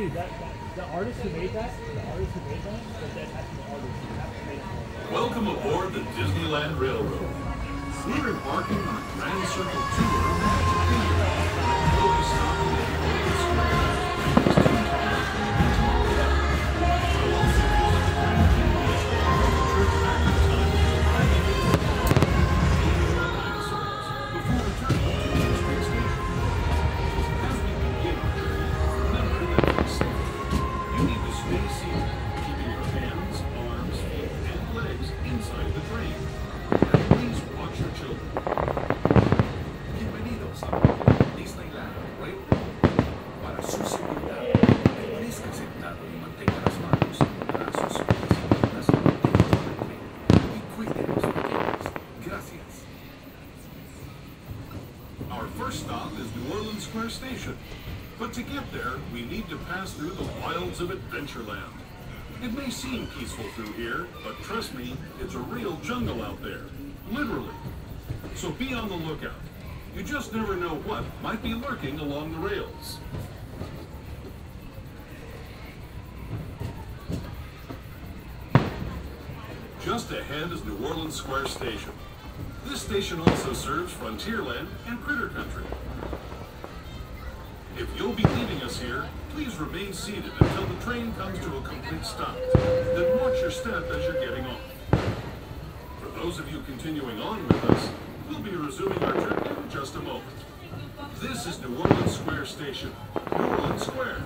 Actually, that, that the artist who made that, the artist who made that, but that has the artist to. Welcome aboard the Disneyland Railroad. We're embarking on a Grand Circle tour Station. But to get there, we need to pass through the wilds of Adventureland. It may seem peaceful through here, but trust me, it's a real jungle out there. Literally. So be on the lookout. You just never know what might be lurking along the rails. Just ahead is New Orleans Square Station. This station also serves Frontierland and Critter Country. If you'll be leaving us here, please remain seated until the train comes to a complete stop. Then watch your step as you're getting off. For those of you continuing on with us, we'll be resuming our trip in just a moment. This is New Orleans Square Station. New Orleans Square.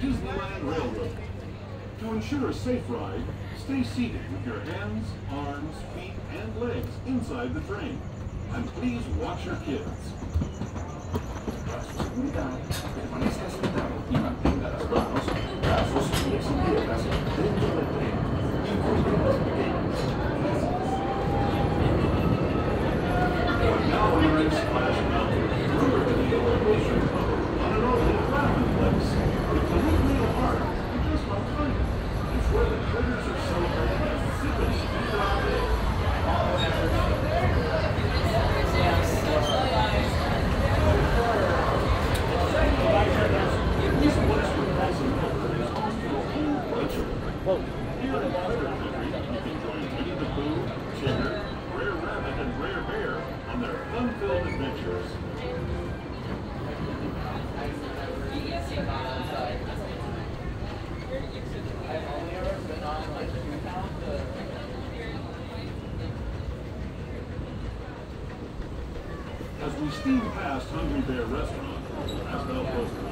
Disneyland Railroad. To ensure a safe ride, stay seated with your hands, arms, feet, and legs inside the train. And please watch your kids. their unfilled adventures. As we steam past Hungry Bear Restaurant, last outpost of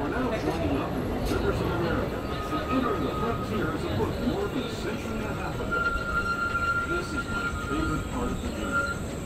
we're now joining up with rivers of America to enter the frontiers of what more than a century and a half ago. This is my favorite part of the journey.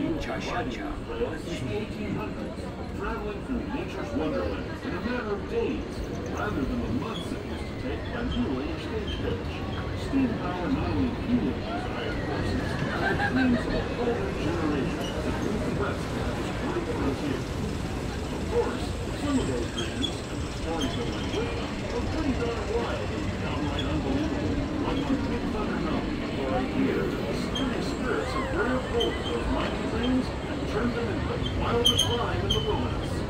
These rails since the 1800s, traveling through nature's wonderland in a matter of days, rather than the months it used to take by mule-age stagecoach. Steam power not only fueled these iron horses, but dreams of a whole new generation that moved the west of this great frontier. Of course, some of those dreams, and the stories that went with them, are pretty darn wild and downright unbelievable. Like on Big Thunder Mountain, hear the sturdy spirits have grabbed hold of those mighty dreams and turned them into the wildest rhyme in the wilderness.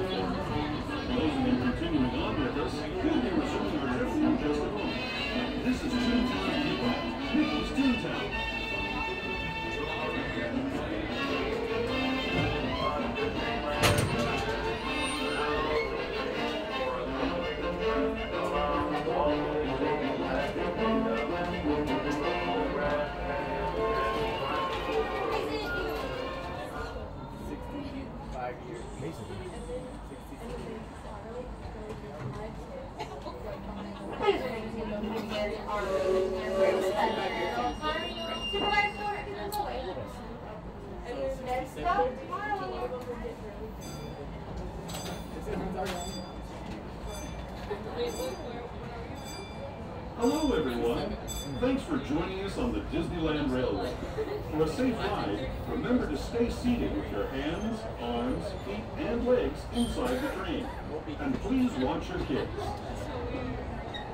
Hello, everyone. Thanks for joining us on the Disneyland Railway. For a safe ride, remember to stay seated with your hands, arms, feet, and legs inside the train. And please watch your kids.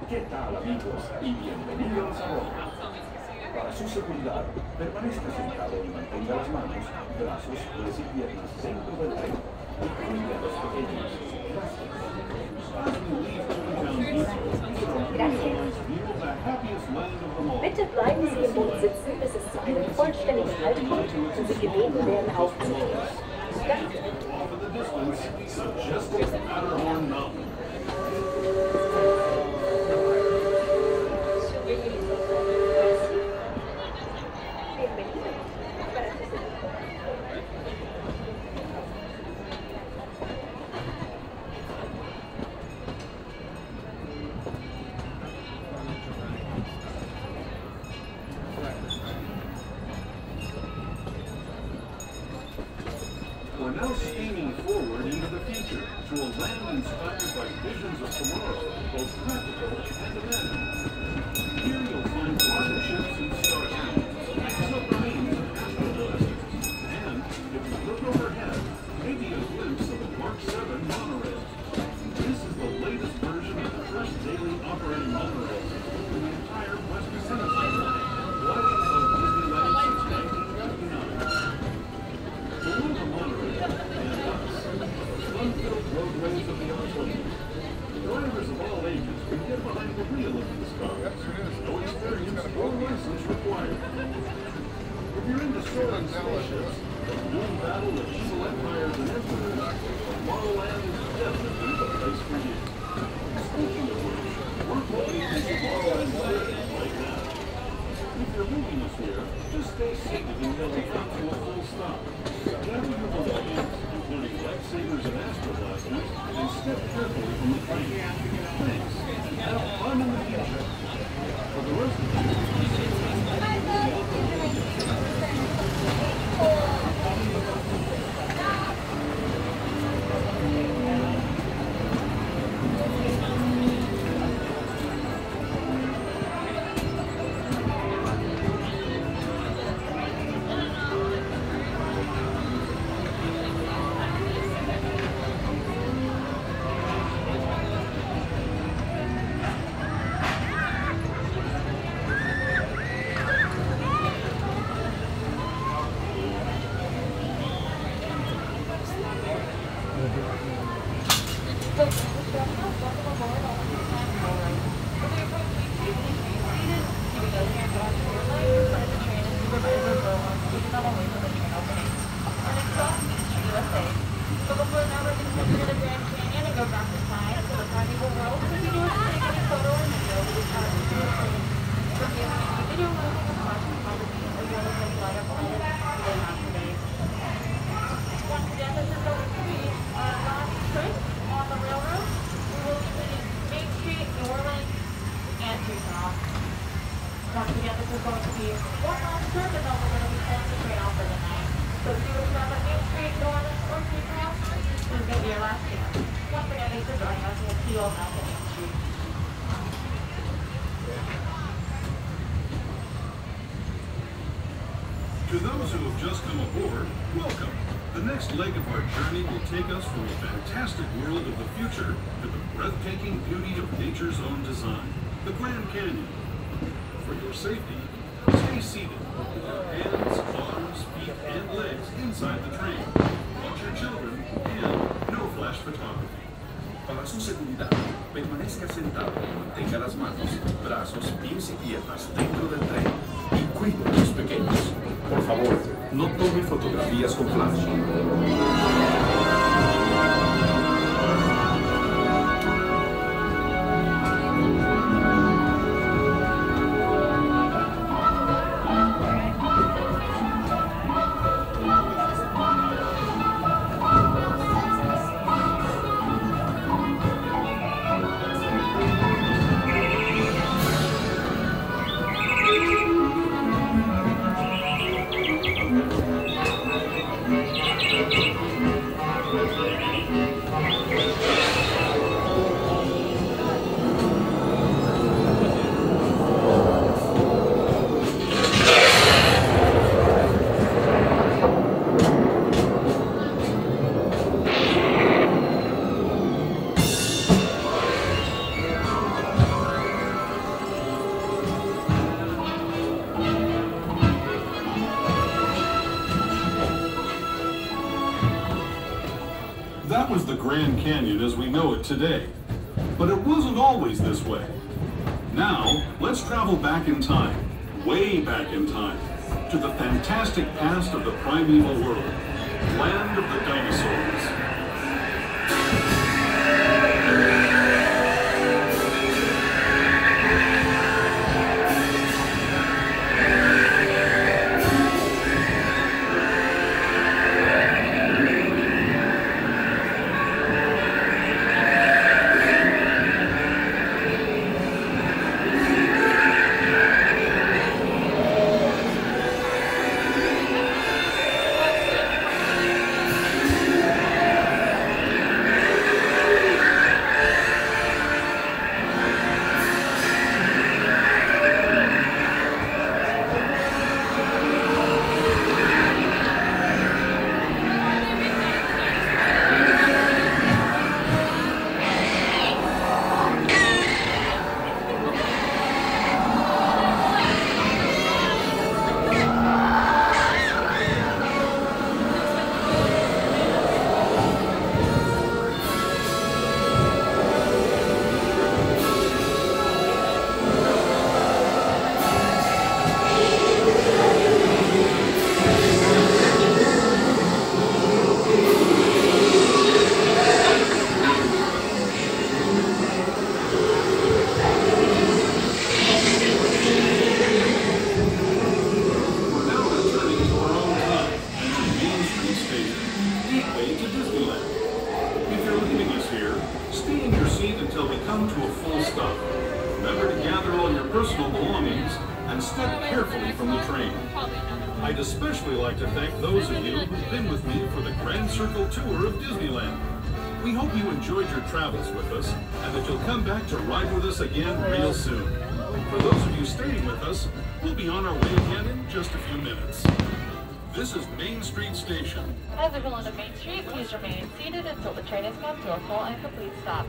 ¿Qué tal amigos y bienvenidos a bordo? Para su seguridad, permanezca sentado y mantenga las manos, brazos, pies y piernas dentro del tren, incluidos los pequeños. Bitte bleiben Sie im Boot sitzen, bis es zu einem vollständigen Halt kommt und Sie gebeten werden aufzutreten. Danke. Those who have just come aboard, welcome. The next leg of our journey will take us from the fantastic world of the future to the breathtaking beauty of nature's own design, the Grand Canyon. For your safety, stay seated with your hands, arms, feet, and legs inside the train. Watch your children and no flash photography. Para su seguridad, permanezca sentado y mantenga las manos, brazos, pies y piernas dentro del tren y cuide a los pequeños. Por favor, no tome fotografías con flash. Canyon as we know it today. But it wasn't always this way. Now, let's travel back in time, way back in time, to the fantastic past of the primeval world, of you who've been with me for the Grand Circle Tour of Disneyland. We hope you enjoyed your travels with us and that you'll come back to ride with us again real soon. For those of you staying with us, we'll be on our way again in just a few minutes. This is Main Street Station. As we pull onto Main Street, please remain seated until the train has come to a full and complete stop.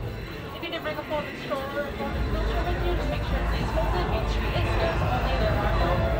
If you did bring a folded stroller or a folded wheelchair with you, just make sure it stays folded. Main Street is